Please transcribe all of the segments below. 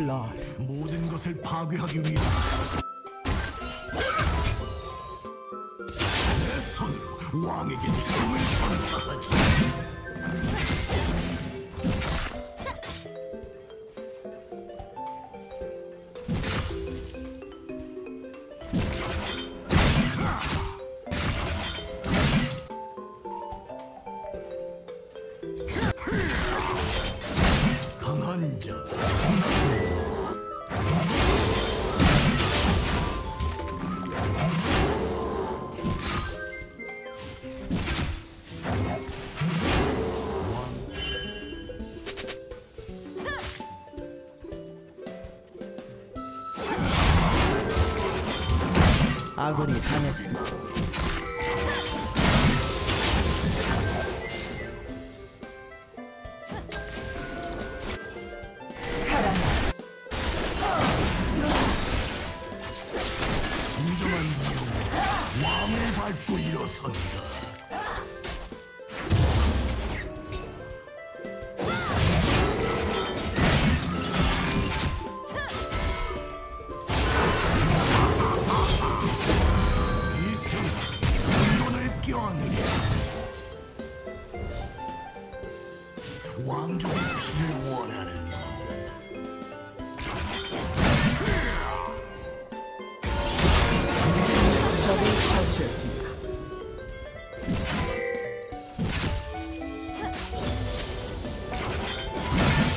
blood. 모든 것을 파괴하기 위해 내 손으로 왕에게 죽음을 선사하지. 강한 자, 아군이 당했습니다. 진정한 이용 왕을 밟고 일어선다. 왕족의 피를 원하는 놈 적을 처치했습니다.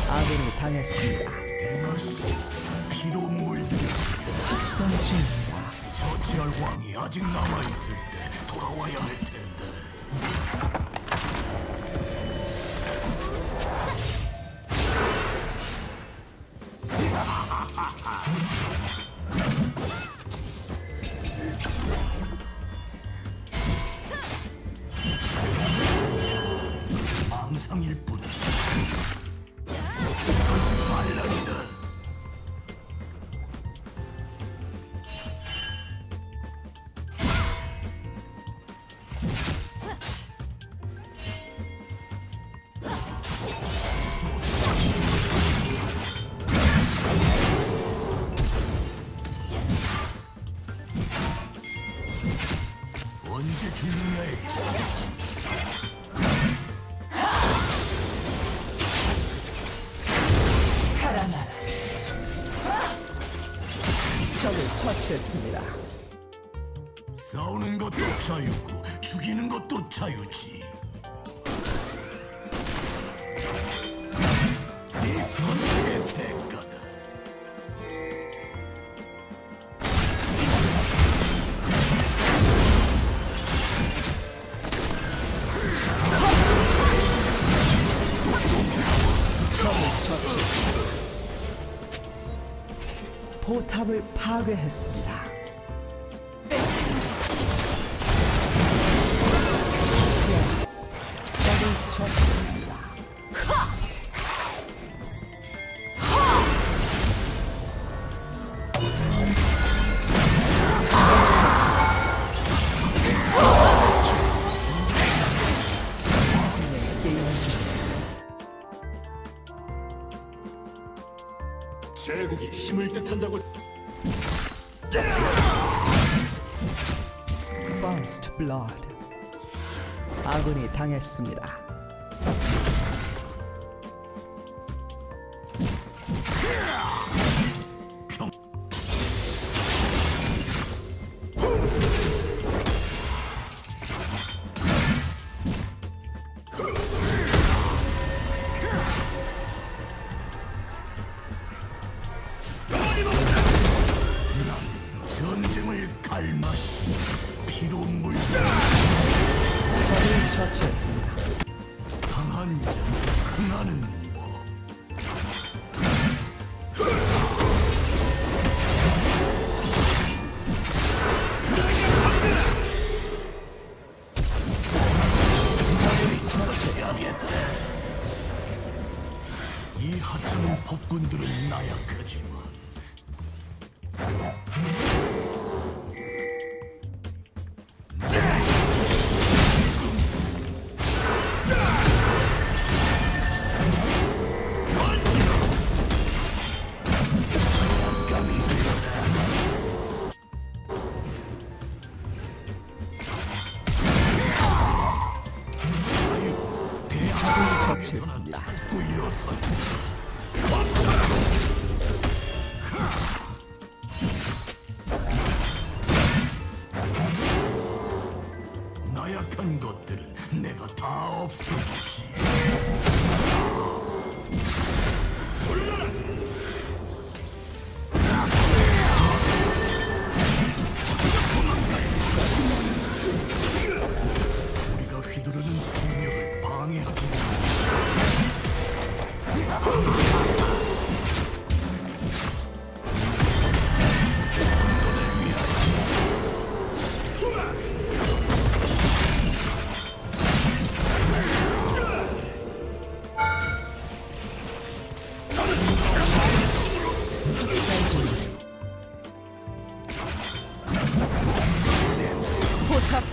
아군이 당했습니다. 대마시 피로 물들여 선취입니다. 처치할 왕이 아직 남아있을 때 돌아와야 할 텐데 처치했습니다. 싸우는 것도 자유고 죽이는 것도 자유지. 탑을 파괴했습니다. 제국이 힘을 뜻한다고 First Blood. 아군이 당했습니다. 처치했습니다. 강한 자는 흥하는 적을 처치했습니다.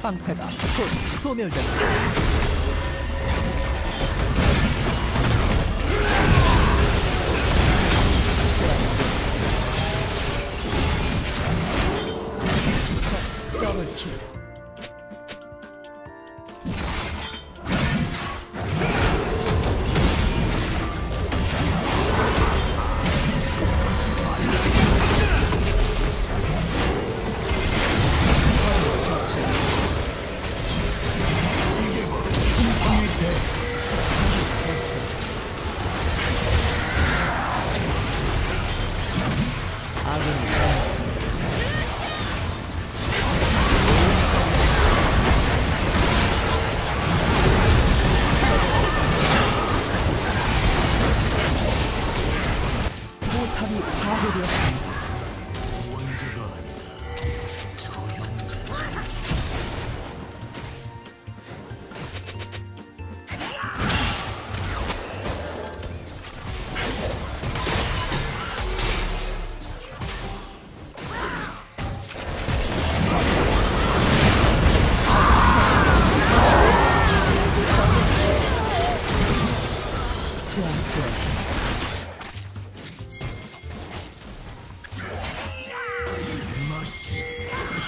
방패가 곧 소멸된다. 더블킬.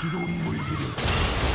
軌いにも行ける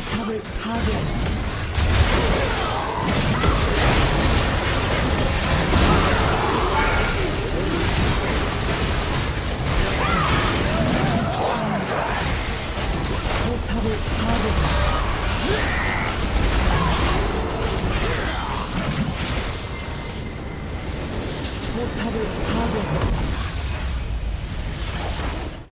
turret targets.